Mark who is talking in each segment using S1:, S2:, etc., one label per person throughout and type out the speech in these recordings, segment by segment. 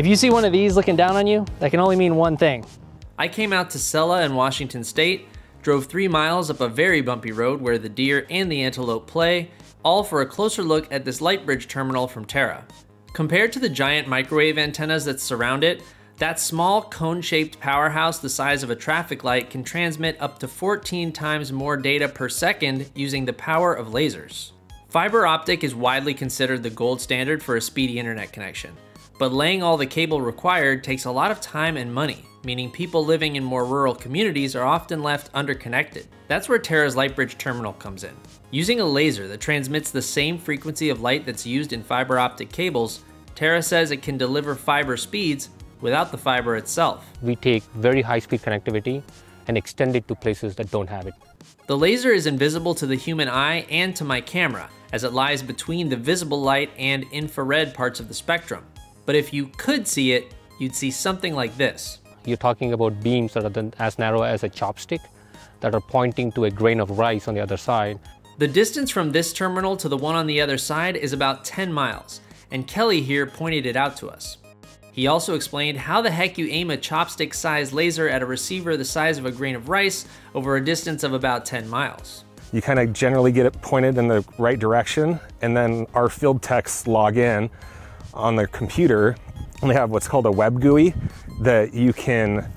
S1: If you see one of these looking down on you, that can only mean one thing.
S2: I came out to Selah in Washington State, drove three miles up a very bumpy road where the deer and the antelope play, all for a closer look at this Lightbridge terminal from Taara. Compared to the giant microwave antennas that surround it, that small cone-shaped powerhouse the size of a traffic light can transmit up to 14 times more data per second using the power of lasers. Fiber optic is widely considered the gold standard for a speedy internet connection, but laying all the cable required takes a lot of time and money, meaning people living in more rural communities are often left underconnected. That's where Taara's Lightbridge terminal comes in. Using a laser that transmits the same frequency of light that's used in fiber optic cables, Taara says it can deliver fiber speeds without the fiber itself.
S3: We take very high-speed connectivity and extend it to places that don't have it.
S2: The laser is invisible to the human eye and to my camera, as it lies between the visible light and infrared parts of the spectrum. But if you could see it, you'd see something like this.
S3: You're talking about beams that are as narrow as a chopstick that are pointing to a grain of rice on the other side.
S2: The distance from this terminal to the one on the other side is about 10 miles, and Kelly here pointed it out to us. He also explained how the heck you aim a chopstick sized laser at a receiver the size of a grain of rice over a distance of about 10 miles.
S4: You kind of generally get it pointed in the right direction, and then our field techs log in on their computer, and they have what's called a web GUI that you can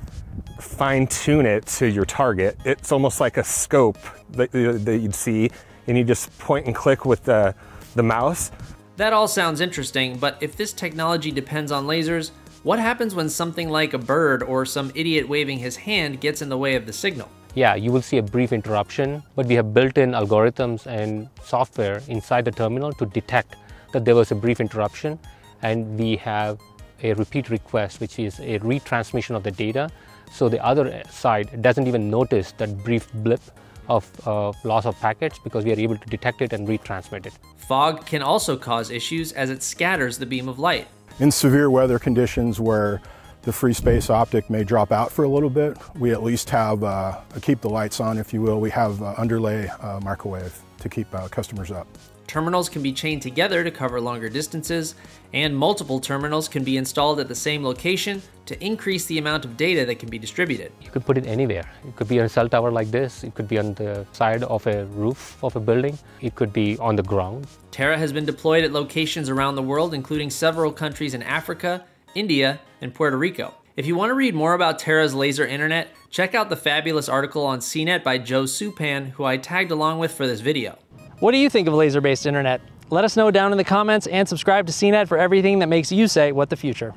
S4: fine tune it to your target. It's almost like a scope that, that you'd see, and you just point and click with the, the mouse
S2: that all sounds interesting, but if this technology depends on lasers, what happens when something like a bird or some idiot waving his hand gets in the way of the signal?
S3: Yeah, you will see a brief interruption, but we have built in algorithms and software inside the terminal to detect that there was a brief interruption, and we have a repeat request, which is a retransmission of the data, so the other side doesn't even notice that brief blip of uh, loss of packets because we are able to detect it and retransmit it.
S2: Fog can also cause issues as it scatters the beam of light.
S5: In severe weather conditions where the free space optic may drop out for a little bit, we at least have, uh, keep the lights on if you will, we have uh, underlay uh, microwave to keep uh, customers up.
S2: Terminals can be chained together to cover longer distances, and multiple terminals can be installed at the same location to increase the amount of data that can be distributed.
S3: You could put it anywhere. It could be on a cell tower like this, it could be on the side of a roof of a building, it could be on the ground.
S2: Taara has been deployed at locations around the world, including several countries in Africa, India, and Puerto Rico. If you want to read more about Taara's laser internet, check out the fabulous article on CNET by Joe Supan, who I tagged along with for this video.
S1: What do you think of laser-based internet? Let us know down in the comments and subscribe to CNET for everything that makes you say what the future.